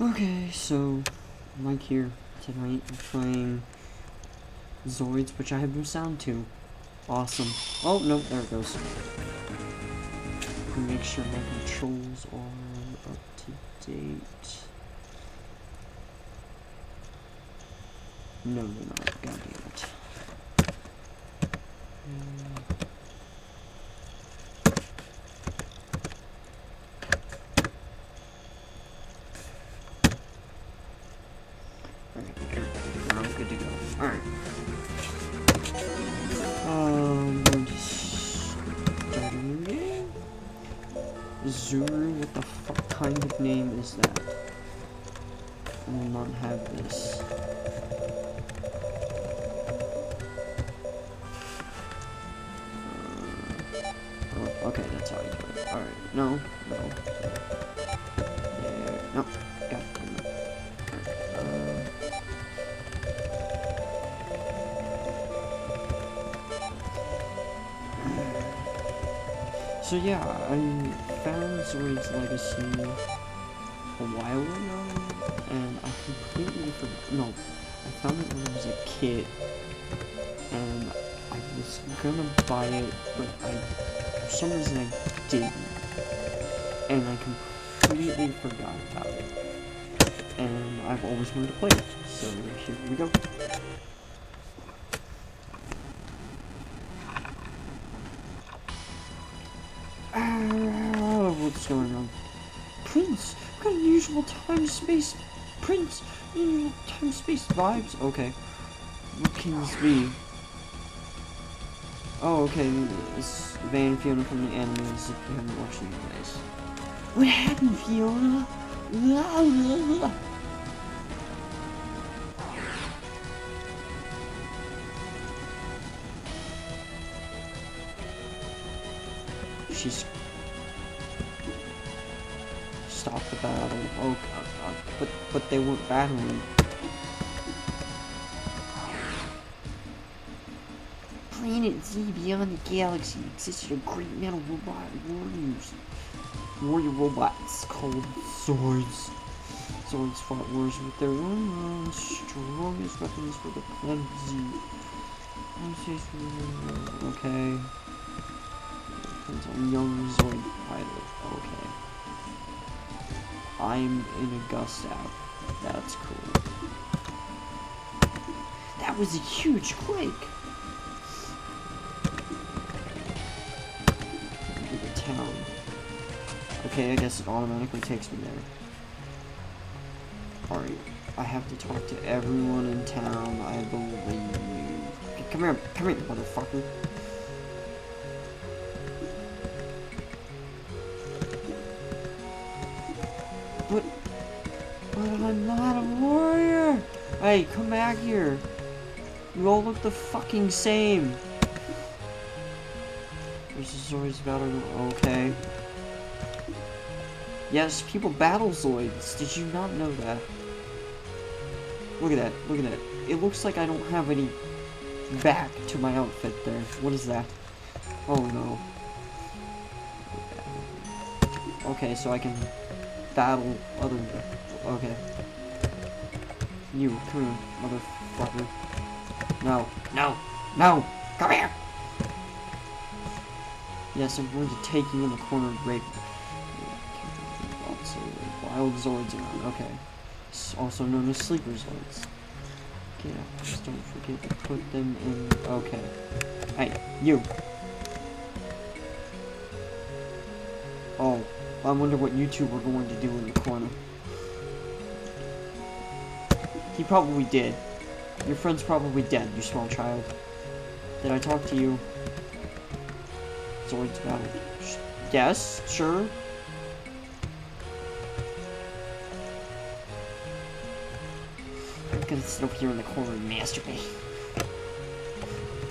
Okay, so like here tonight we're playing Zoids, which I have no sound to. Awesome. Oh no, there it goes. Make sure my controls are up to date. No, they're not. God damn it. Hmm. Alright. I'm good to go. Alright. Um. Zuru, what the fuck kind of name is that? I will not have this. Uh, oh, okay, that's how you do it. Alright, no, no. There, no, So yeah, I found Zoids Legacy a while ago, and I completely forgot. No, I found it when I was a kid, and I was gonna buy it, but I, for some reason, I didn't, and I completely forgot about it. And I've always wanted to play it, so here we go. What's going on? Prince, kind of unusual time space Prince, unusual time space vibes. Okay, what can this be? Oh, okay, it's Van Fiona from the animes if you haven't watched these guys. What happened, Fiona? La, la, la. She's Oh, uh, uh, but but they weren't battling. Planet Z beyond the galaxy existed a great metal robot warriors. Warrior robots called Zoids. Zoids fought wars with their own strongest weapons for the planet Z. Okay. Depends on young Zoid pilot. Okay. I'm in a Gustav. That's cool. That was a huge quake! The town. Okay, I guess it automatically takes me there. Alright, I have to talk to everyone in town, I believe. Come here, come here, motherfucker. Come back here. You all look the fucking same. There's Zoids battle. Okay. Yes, people battle Zoids. Did you not know that? Look at that. Look at that. It looks like I don't have any back to my outfit there. What is that? Oh no. Okay, so I can battle other. Okay. You, come here, motherfucker. No, no, no! Come here! Yes, I'm going to take you in the corner and rape. Also, wild Zoids around. Okay. It's also known as sleeper Zoids. Okay, just don't forget to put them in. Okay. Hey, you! Oh, I wonder what you two were going to do in the corner. He probably did. Your friend's probably dead, you small child. Did I talk to you? Zoid's battle. Yes, sure. I'm gonna sit over here in the corner and masturbate.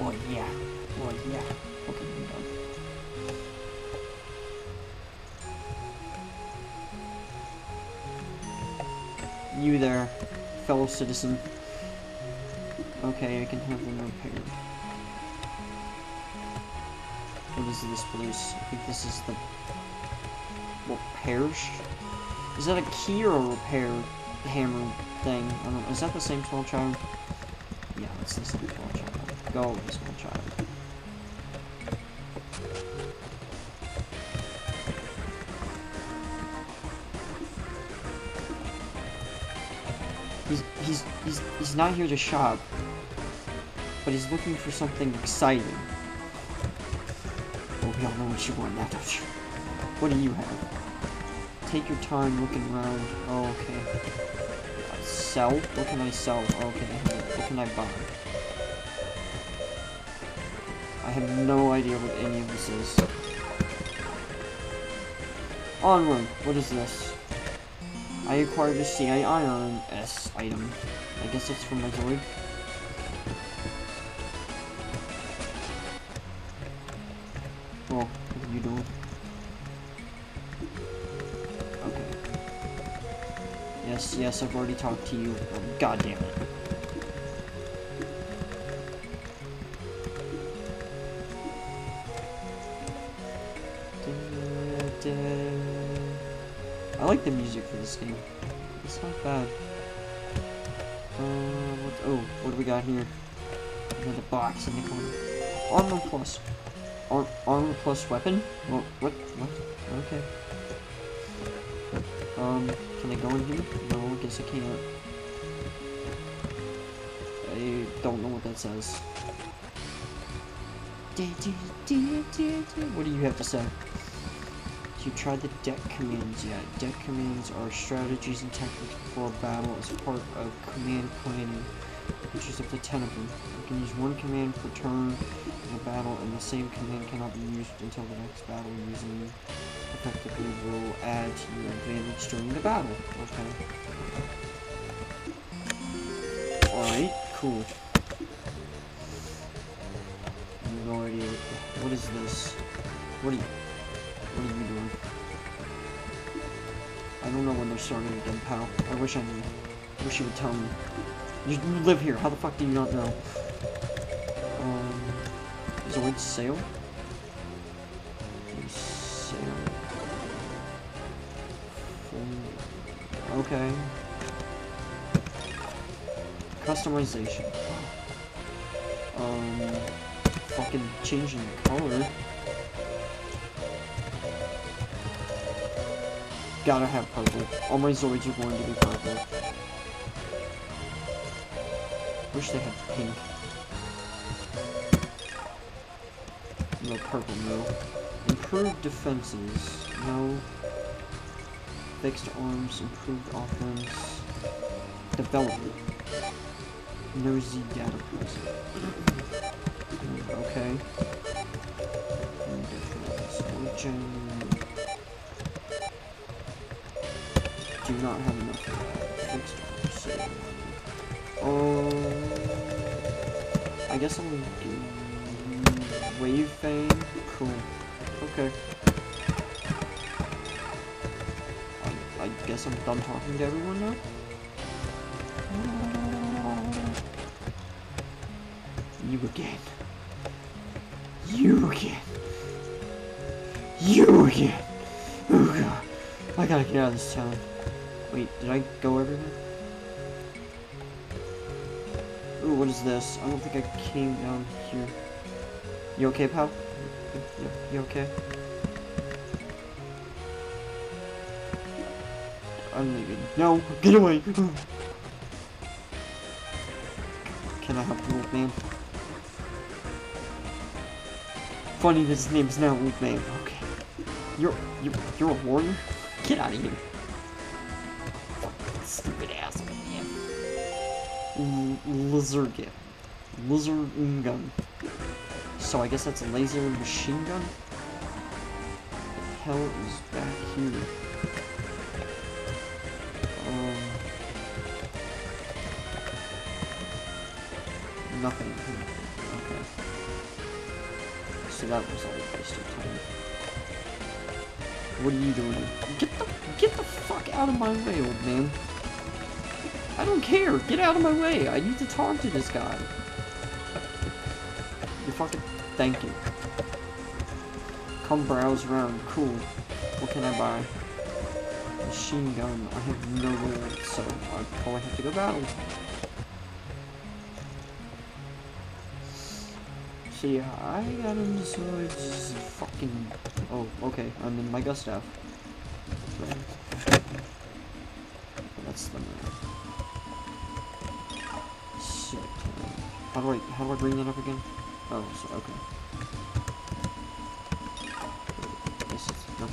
Oh yeah. Oh yeah. Okay, I'm done. You there, fellow citizen. Okay, I can have them repaired. Oh, what is this place? I think this is the... What, parish? Is that a key or a repair hammer thing? Is that the same small child? Yeah, it's the same small child. Go away, small child. He's he's he's not here to shop, but he's looking for something exciting. Well, we all know what you want now, don't you? What do you have? Take your time looking around. Oh, okay. Sell? What can I sell? Okay, what can I buy? I have no idea what any of this is. Onward. What is this? I acquired a CI Iron S item. I guess it's from my Zoid. Oh, what are you doing? Okay. Yes, yes, I've already talked to you. Oh, God damn it. The music for this game. It's not bad. Uh, what, oh, what do we got here? Another box in the corner. Armor plus. Ar armor plus weapon? What? What? What? Okay. Um, can I go in here? No, I guess I can't. I don't know what that says. What do you have to say? You tried the deck commands yet? Deck commands are strategies and tactics before a battle as part of command planning, which is up to 10 of them. You can use one command per turn in a battle, and the same command cannot be used until the next battle using effectively will add to your advantage during the battle. Okay. Alright, cool. No idea what is this. What are you what are you doing? I don't know when they're starting again, pal. I wish I knew. I wish you would tell me. You, live here. How the fuck do you not know? Um, is Zoid sale? Sale. Okay. Customization. Um, fucking changing the color. Gotta have purple. All my Zoids are going to be purple. Wish they had pink. No purple, no. Improved defenses. No. Fixed arms, improved offense. Development. No Z data okay. Origin. Do not have enough um I guess I'll do wave fame. Cool. Okay. I, I guess I'm done talking to everyone now. You again. You again. You again. Oh god. I gotta get out of this town. Wait, did I go everywhere? Ooh, what is this? I don't think I came down here. You okay, pal? You, you okay? I'm leaving. No! Get away! Can I help you, old man? Funny his name's now Old Man. Okay. You're, you're, you're a warrior? Get out of here. Man. Lizard gun. So I guess that's a laser machine gun? What the hell is back here? Um, nothing. Okay. So that was all a waste of time. What are you doing? Get the get the fuck out of my way, old man. I don't care. Get out of my way. I need to talk to this guy. You fucking thank you. Come browse around. Cool. What can I buy? machine gun. I have no bullets, so I probably have to go battle. See, I got into swords fucking... Oh, okay, I'm in my Gustav. Do I, how do I bring that up again? Oh, so, okay. This is, no.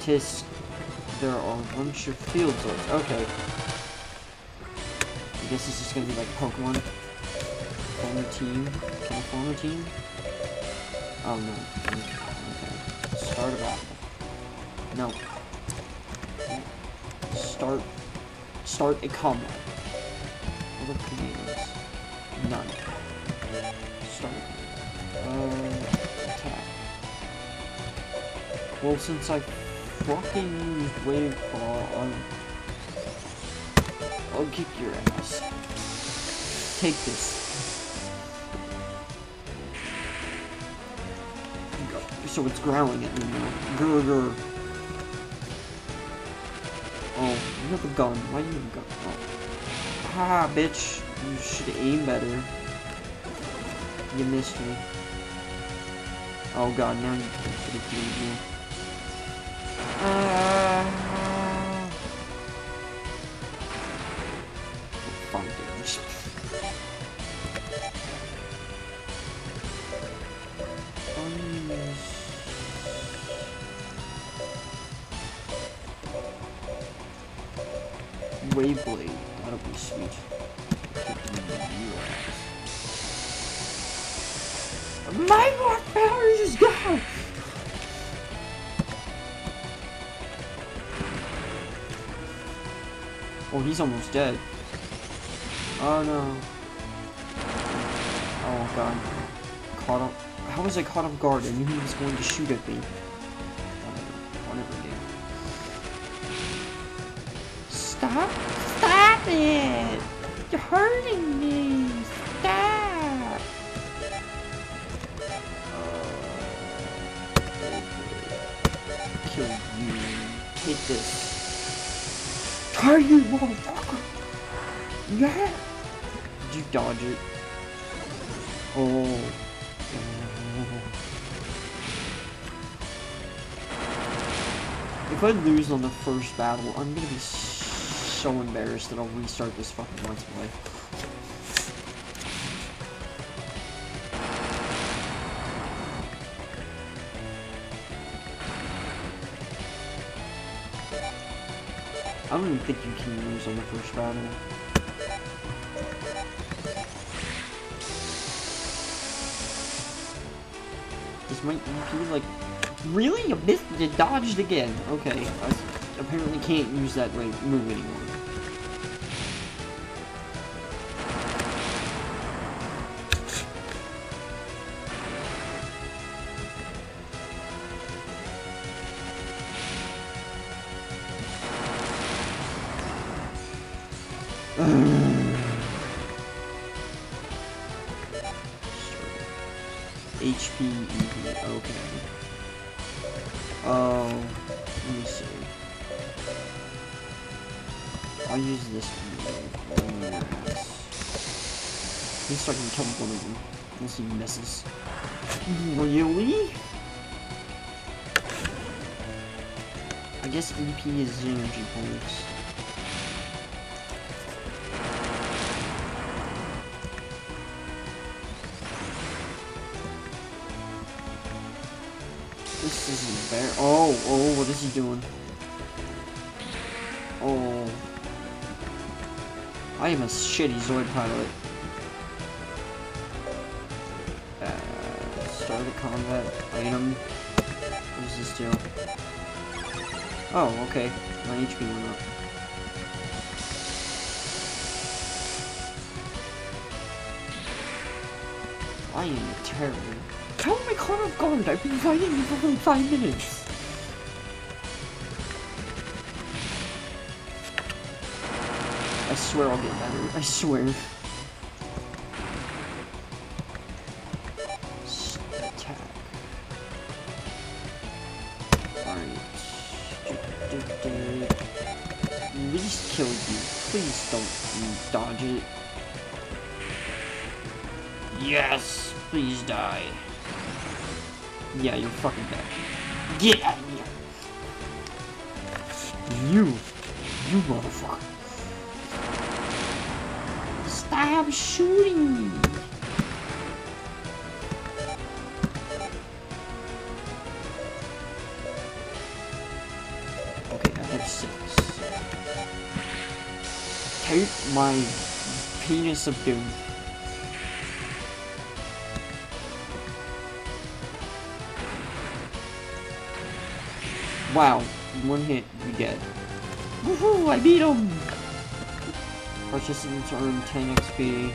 Tisk. There are a bunch of field. Okay. I guess this is gonna be like Pokemon. Former team. Can I form a team? Oh no. Okay. Start a battle. No. Start. Start a combat. What Well, since I fucking used wave ball, I'll, kick your ass. Take this. So it's growling at me now. Grr grr. Oh, you have a gun. Why do you have a gun? Oh. Ah, bitch. You should aim better. You missed me. Oh god, now you can leave me. Wayblade, that'll be sweet. My more powers is gone! Oh, he's almost dead. Oh no. Oh god. Caught up. How was I caught off guard? I knew he was going to shoot at me. Whatever. Stop! Stop it! You're hurting me! Stop! Kill you. Take this. You, motherfucker! Yeah! Did you dodge it? Oh. If I lose on the first battle, I'm gonna be so embarrassed that I'll restart this fucking Let's Play. I don't even think you can lose on the first battle. This might be like... Really? You missed dodged again. Okay. I apparently can't use that move anymore. HP, okay. Oh, let me see. I'll use this one. Yes. He's starting to kill one. Unless he misses. Really? I guess EP is energy points. What is he doing? Oh. I am a shitty Zoid pilot. Uh, start a combat item. What does this do? Oh, okay. My HP went up. I am terrible. How am I caught off guard? I've been fighting for like five minutes. Swear I'll get better. I swear. Alright. least kill you. Please don't dodge it. Yes! Please die. Yeah, you're fucking dead. Get out of here! You! You motherfucker! Stop shooting me! Okay, I have six. Take my penis of doom. Wow, one hit, you dead. Woohoo, I beat him! Participants earn 10 XP.